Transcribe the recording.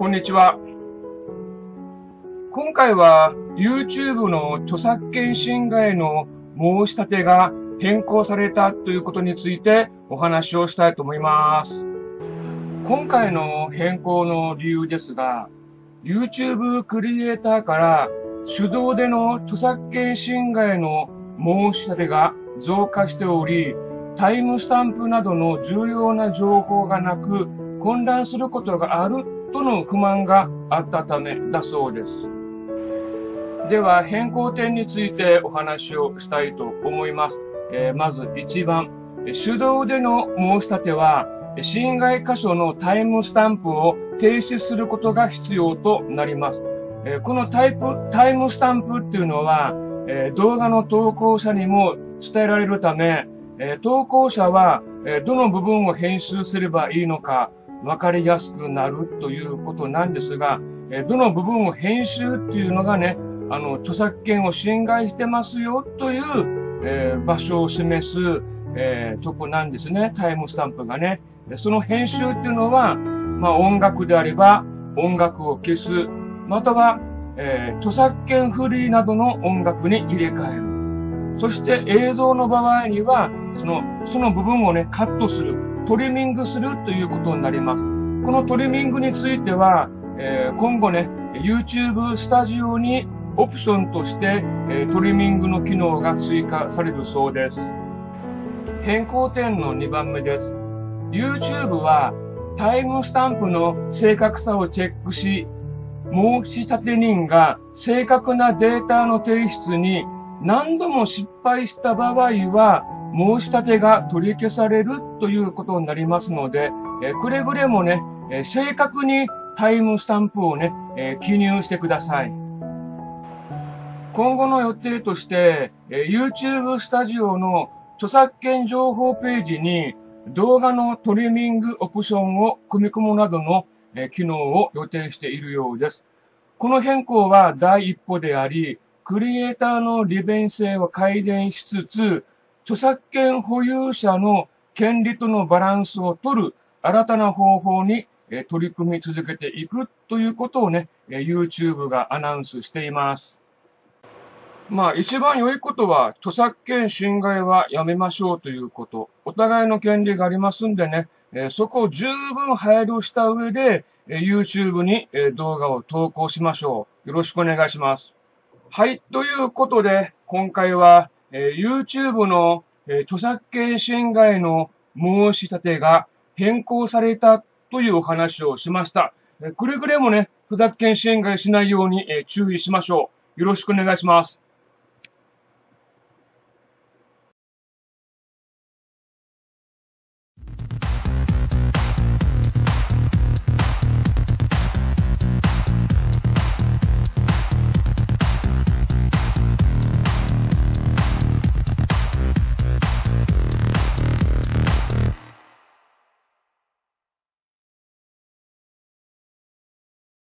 こんにちは。今回は YouTube の著作権侵害の申し立てが変更されたということについてお話をしたいと思います。今回の変更の理由ですが、YouTube クリエイターから手動での著作権侵害の申し立てが増加しており、タイムスタンプなどの重要な情報がなく混乱することがあるとの不満があったためだそうです。では、変更点についてお話をしたいと思います。えー、まず1番、手動での申し立ては、侵害箇所のタイムスタンプを停止することが必要となります。えー、このタイプタイムスタンプっていうのは、えー、動画の投稿者にも伝えられるため、え投稿者は、えどの部分を編集すればいいのか、分かりやすくなるということなんですが、えどの部分を編集っていうのがね、あの、著作権を侵害してますよという、えー、場所を示す、えー、とこなんですね。タイムスタンプがね。その編集っていうのは、まあ音楽であれば音楽を消す、または、えー、著作権フリーなどの音楽に入れ替える。そして映像の場合には、その、その部分をね、カットする。トリミングするということになります。このトリミングについては、えー、今後ね、YouTube スタジオにオプションとして、えー、トリミングの機能が追加されるそうです。変更点の2番目です。YouTube はタイムスタンプの正確さをチェックし、申し立て人が正確なデータの提出に何度も失敗した場合は、申し立てが取り消されるということになりますので、えくれぐれもね、え正確にタイムスタンプをね、え記入してください。今後の予定として、え YouTube スタジオの著作権情報ページに動画のトリミングオプションを組み込むなどの、え機能を予定しているようです。この変更は第一歩であり、クリエイターの利便性を改善しつつ、著作権保有者の権利とのバランスを取る新たな方法に取り組み続けていくということをね、YouTube がアナウンスしています。まあ一番良いことは著作権侵害はやめましょうということ。お互いの権利がありますんでね、そこを十分配慮した上で YouTube に動画を投稿しましょう。よろしくお願いします。はい。ということで、今回はえー、YouTube の、えー、著作権侵害の申し立てが変更されたというお話をしました。えー、くれぐれもね、著作権侵害しないように、えー、注意しましょう。よろしくお願いします。